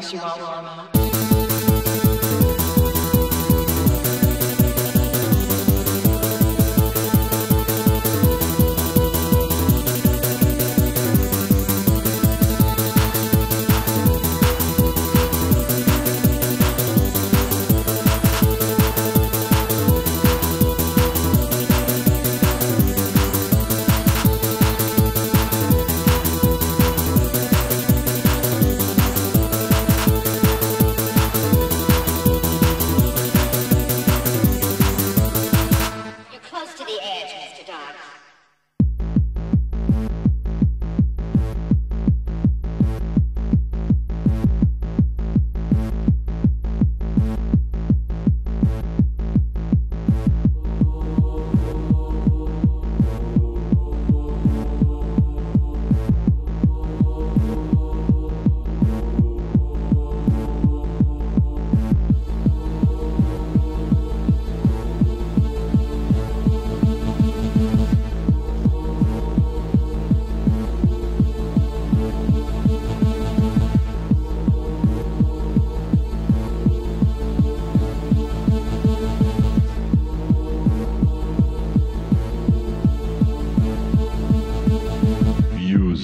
house you all warm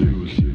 zoo.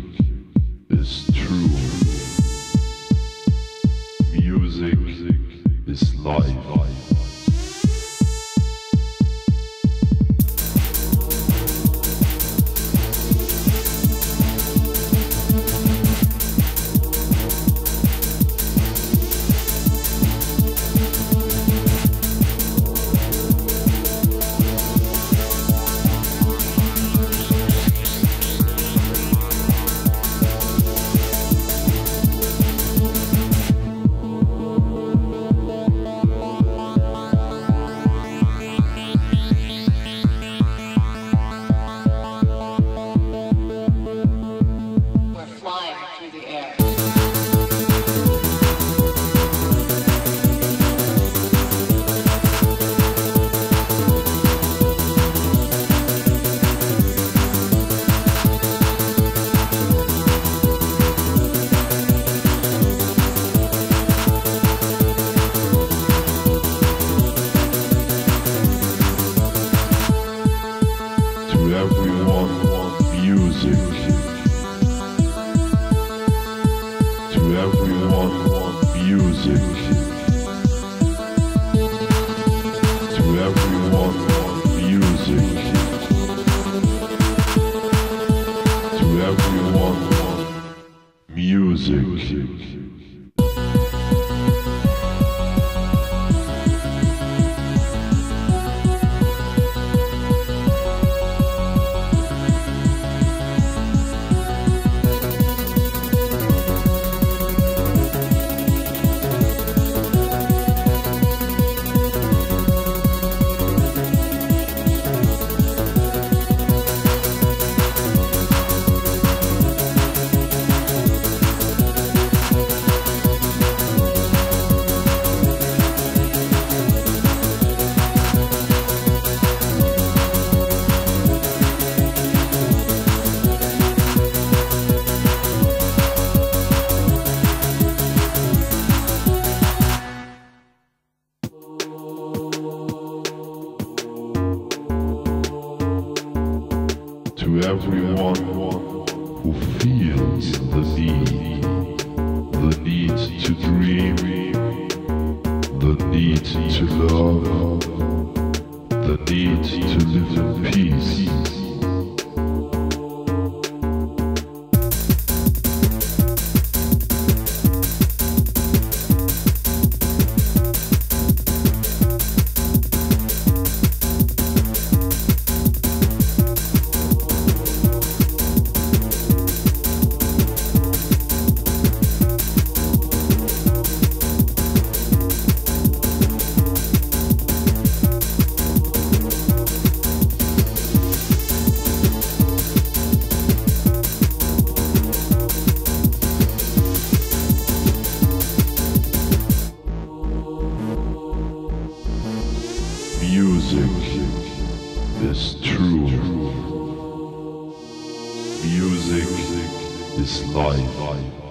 to everyone music. everyone who feels the need, the need to dream, the need to love, the need to live in peace. Is true. Music is life.